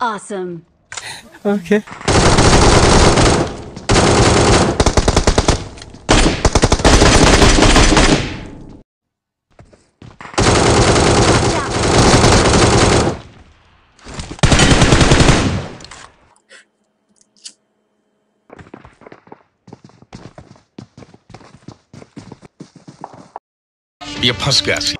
Awesome. Okay. Watch out. ये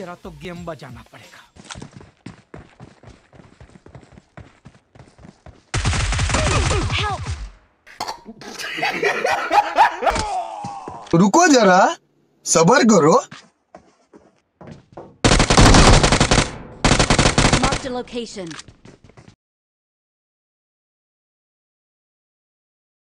तेरा तो गेम बजाना पड़ेगा। रुको जरा सबर करो। Marked a location.